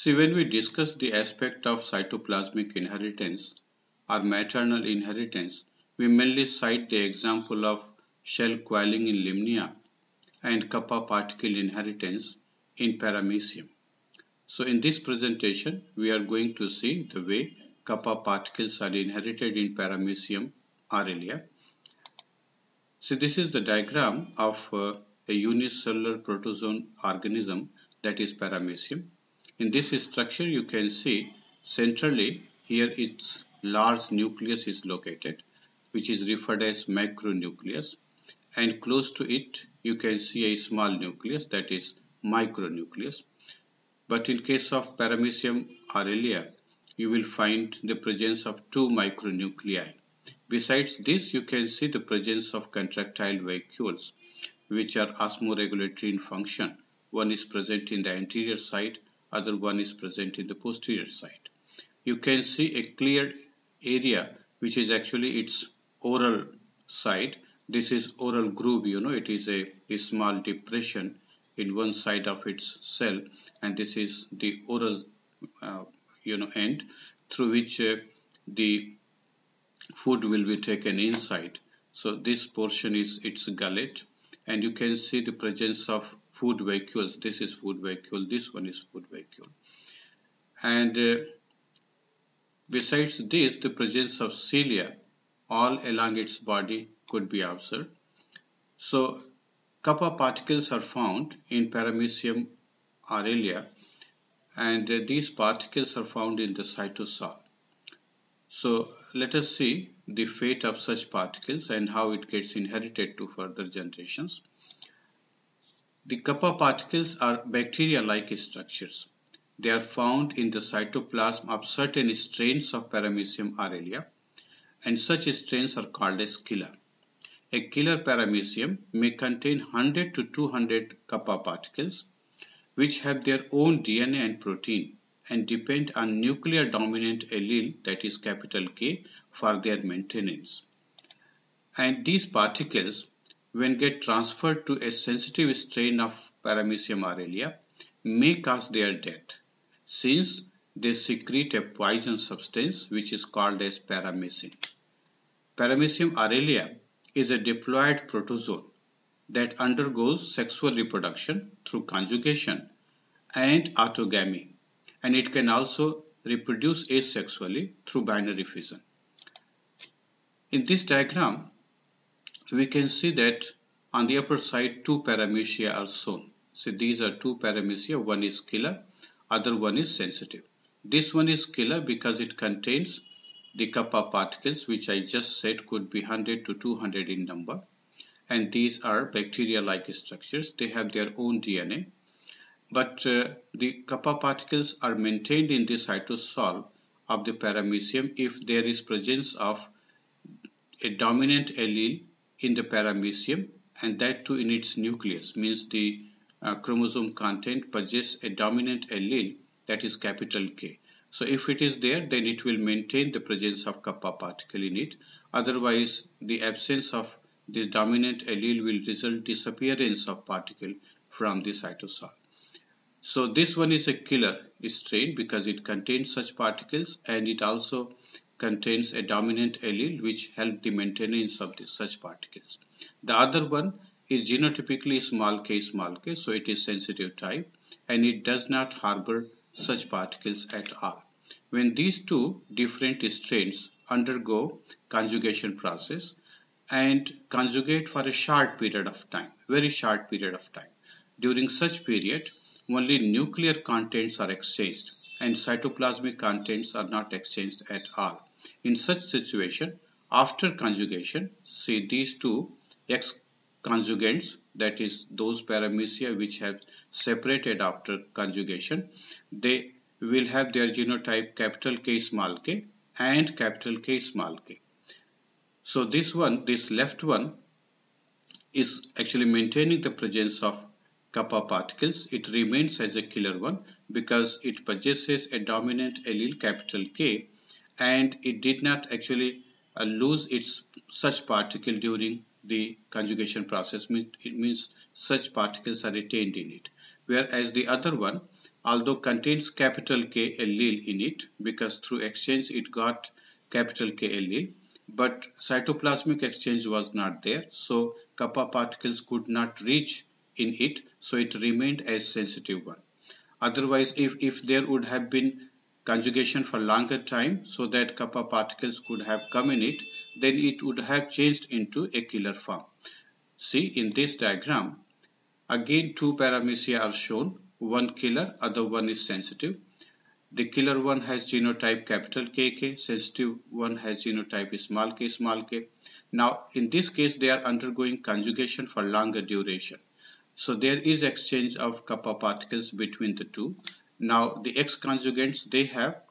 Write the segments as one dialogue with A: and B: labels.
A: See, when we discuss the aspect of cytoplasmic inheritance or maternal inheritance, we mainly cite the example of shell coiling in Limnaea and kappa particle inheritance in paramecium. So in this presentation, we are going to see the way kappa particles are inherited in paramecium aurelia. So this is the diagram of uh, a unicellular protozoan organism that is paramecium. In this structure, you can see centrally here its large nucleus is located, which is referred as macronucleus. And close to it, you can see a small nucleus that is micronucleus. But in case of Paramecium aurelia, you will find the presence of two micronuclei. Besides this, you can see the presence of contractile vacuoles, which are osmoregulatory in function. One is present in the anterior side other one is present in the posterior side. You can see a clear area which is actually its oral side. This is oral groove, you know, it is a, a small depression in one side of its cell and this is the oral, uh, you know, end through which uh, the food will be taken inside. So this portion is its gullet and you can see the presence of food vacuoles. This is food vacuole. This one is food vacuole. And uh, besides this, the presence of cilia all along its body could be observed. So kappa particles are found in Paramecium aurelia and uh, these particles are found in the cytosol. So let us see the fate of such particles and how it gets inherited to further generations. The kappa particles are bacteria-like structures. They are found in the cytoplasm of certain strains of Paramecium aurelia and such strains are called as killer. A killer paramecium may contain 100 to 200 kappa particles which have their own DNA and protein and depend on nuclear dominant allele that is capital K for their maintenance. And these particles when get transferred to a sensitive strain of Paramecium aurelia may cause their death since they secrete a poison substance which is called as paramecin. Paramecium aurelia is a diploid protozoan that undergoes sexual reproduction through conjugation and autogamy and it can also reproduce asexually through binary fission. In this diagram, we can see that on the upper side two paramecia are shown. So these are two paramecia, one is killer, other one is sensitive. This one is killer because it contains the kappa particles which I just said could be 100 to 200 in number and these are bacteria-like structures. They have their own DNA but uh, the kappa particles are maintained in the cytosol of the paramecium if there is presence of a dominant allele in the paramecium and that too in its nucleus means the uh, chromosome content possesses a dominant allele that is capital K. So if it is there then it will maintain the presence of kappa particle in it otherwise the absence of this dominant allele will result disappearance of particle from the cytosol. So this one is a killer strain because it contains such particles and it also contains a dominant allele which help the maintenance of the, such particles. The other one is genotypically small k small k so it is sensitive type and it does not harbor such particles at all. When these two different strains undergo conjugation process and conjugate for a short period of time, very short period of time. During such period, only nuclear contents are exchanged and cytoplasmic contents are not exchanged at all. In such situation, after conjugation, see these two X conjugates, that is those paramecia which have separated after conjugation, they will have their genotype capital K small k and capital K small k. So this one, this left one is actually maintaining the presence of kappa particles. It remains as a killer one because it possesses a dominant allele capital K and it did not actually uh, lose its such particle during the conjugation process. It means such particles are retained in it. Whereas the other one although contains capital K allele in it because through exchange it got capital K allele but cytoplasmic exchange was not there so kappa particles could not reach in it so it remained as sensitive one. Otherwise if if there would have been conjugation for longer time so that kappa particles could have come in it then it would have changed into a killer form see in this diagram again two paramecia are shown one killer other one is sensitive the killer one has genotype capital KK, sensitive one has genotype small k small k. Now in this case they are undergoing conjugation for longer duration. So there is exchange of kappa particles between the two. Now the X conjugates they have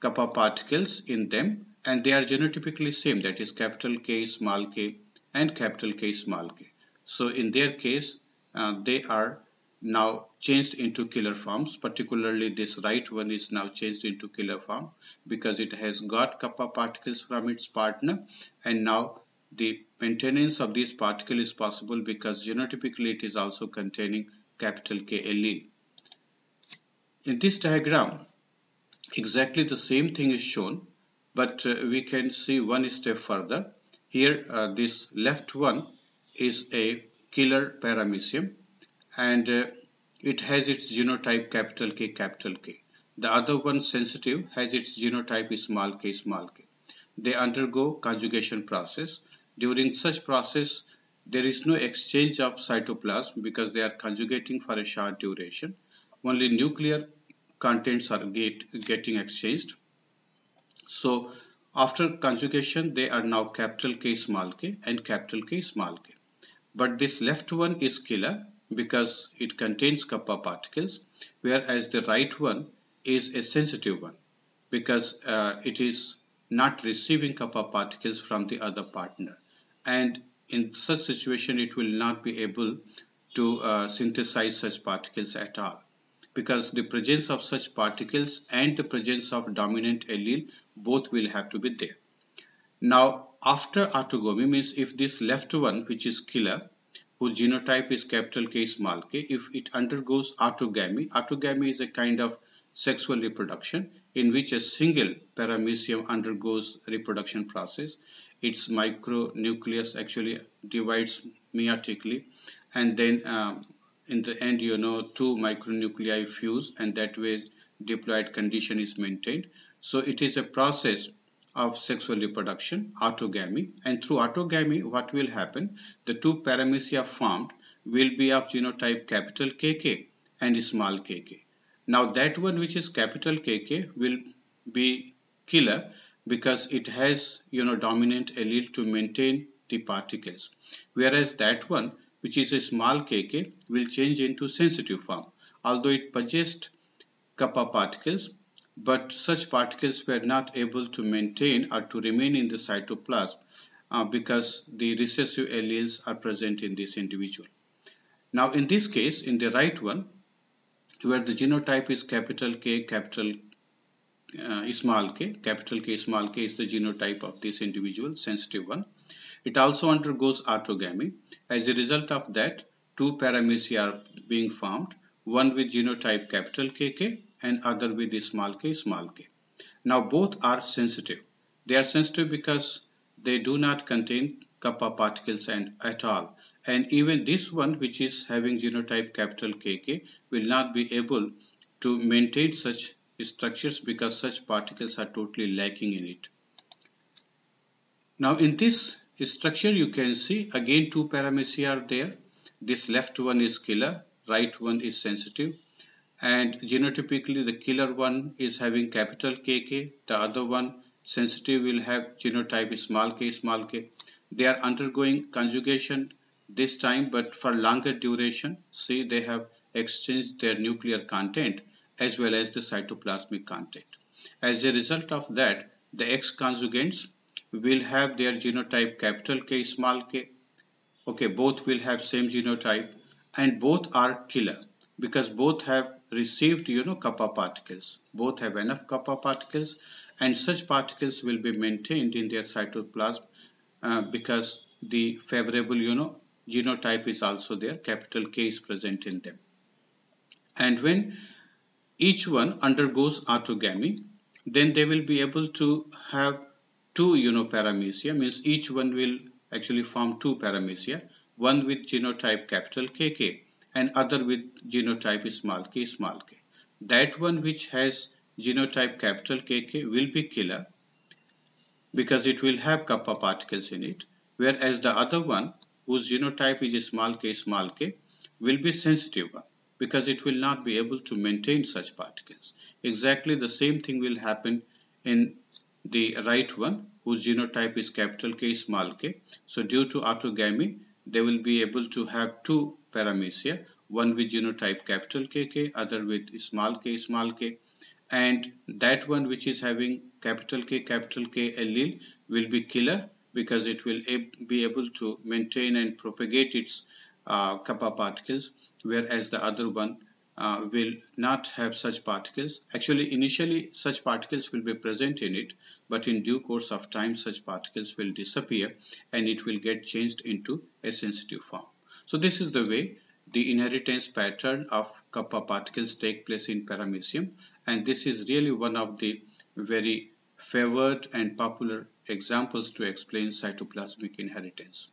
A: kappa particles in them and they are genotypically same that is capital K small k and capital K small k. So in their case uh, they are now changed into killer forms particularly this right one is now changed into killer form because it has got kappa particles from its partner and now the maintenance of this particle is possible because genotypically it is also containing capital K allele. In this diagram exactly the same thing is shown but uh, we can see one step further here uh, this left one is a killer paramecium and uh, it has its genotype capital K capital K. The other one sensitive has its genotype small k small k. They undergo conjugation process. During such process, there is no exchange of cytoplasm because they are conjugating for a short duration. Only nuclear contents are get, getting exchanged. So after conjugation, they are now capital K small k and capital K small k. But this left one is killer because it contains kappa particles whereas the right one is a sensitive one because uh, it is not receiving kappa particles from the other partner and in such situation it will not be able to uh, synthesize such particles at all because the presence of such particles and the presence of dominant allele both will have to be there. Now after autogamy means if this left one which is killer whose genotype is capital K small k, if it undergoes autogamy, autogamy is a kind of sexual reproduction in which a single paramecium undergoes reproduction process. Its micronucleus actually divides meiotically and then um, in the end you know two micronuclei fuse and that way diploid condition is maintained. So it is a process of sexual reproduction, autogamy. And through autogamy, what will happen? The two paramecia formed will be of genotype capital KK and small kk. Now that one which is capital KK will be killer because it has you know dominant allele to maintain the particles. Whereas that one which is a small kk will change into sensitive form. Although it possessed kappa particles but such particles were not able to maintain or to remain in the cytoplasm uh, because the recessive alleles are present in this individual. Now in this case, in the right one, where the genotype is capital K, capital uh, small k, capital K, small k is the genotype of this individual, sensitive one. It also undergoes autogamy. As a result of that, two paramecia are being formed, one with genotype capital KK and other with the small k small k. Now both are sensitive. They are sensitive because they do not contain kappa particles and at all. And even this one which is having genotype capital KK will not be able to maintain such structures because such particles are totally lacking in it. Now in this structure you can see again two paramecia are there. This left one is killer, right one is sensitive and genotypically the killer one is having capital KK, the other one sensitive will have genotype small k small k. They are undergoing conjugation this time but for longer duration. See they have exchanged their nuclear content as well as the cytoplasmic content. As a result of that the X conjugates will have their genotype capital K small k. Okay both will have same genotype and both are killer because both have received you know kappa particles. Both have enough kappa particles and such particles will be maintained in their cytoplasm uh, because the favorable you know genotype is also there. Capital K is present in them. And when each one undergoes autogamy then they will be able to have two uniparamecia means each one will actually form two paramecia one with genotype capital KK and other with genotype small k small k that one which has genotype capital KK will be killer because it will have kappa particles in it whereas the other one whose genotype is small k small k will be sensitive one because it will not be able to maintain such particles. Exactly the same thing will happen in the right one whose genotype is capital K small k. So due to autogamy they will be able to have two paramecia one with genotype capital KK other with small k small k and that one which is having capital K capital K allele will be killer because it will be able to maintain and propagate its uh, kappa particles whereas the other one uh, will not have such particles. Actually initially such particles will be present in it but in due course of time such particles will disappear and it will get changed into a sensitive form. So this is the way the inheritance pattern of kappa particles take place in paramecium and this is really one of the very favored and popular examples to explain cytoplasmic inheritance.